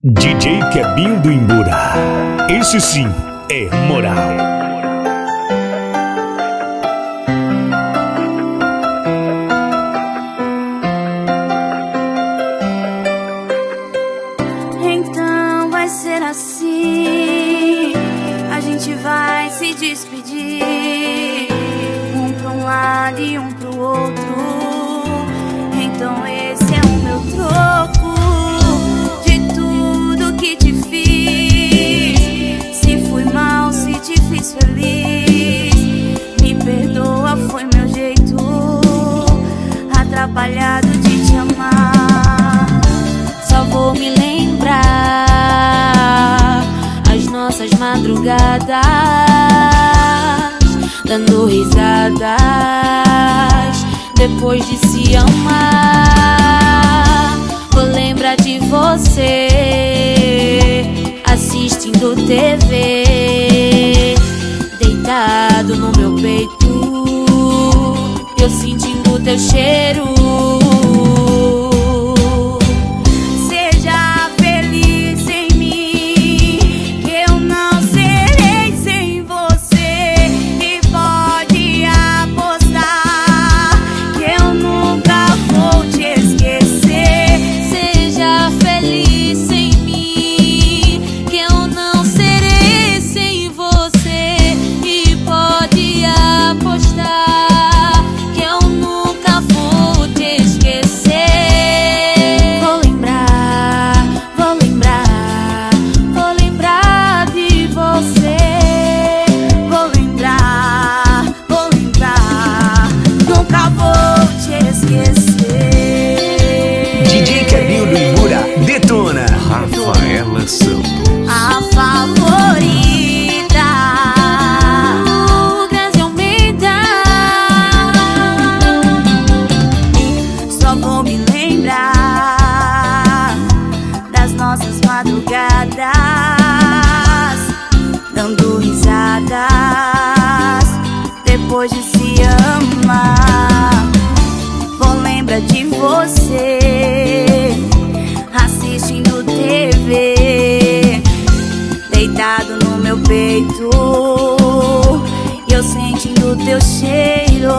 DJ Kebinho do Imbura. Esse sim é moral. Então vai ser assim. A gente vai se despedir. Um pra um lado e um pro outro. Então é madrugadas, dando risadas depois de se amar. Vou lembrar de você assistindo TV, deitado no meu peito, eu sentindo teu cheiro. Rafaela Santos. A favorita. Do Brasil Almeida. Só vou me lembrar Das nossas madrugadas Dando risadas Depois de se amar. Vou lembrar de você TV Deitado no meu peito E eu sentindo teu cheiro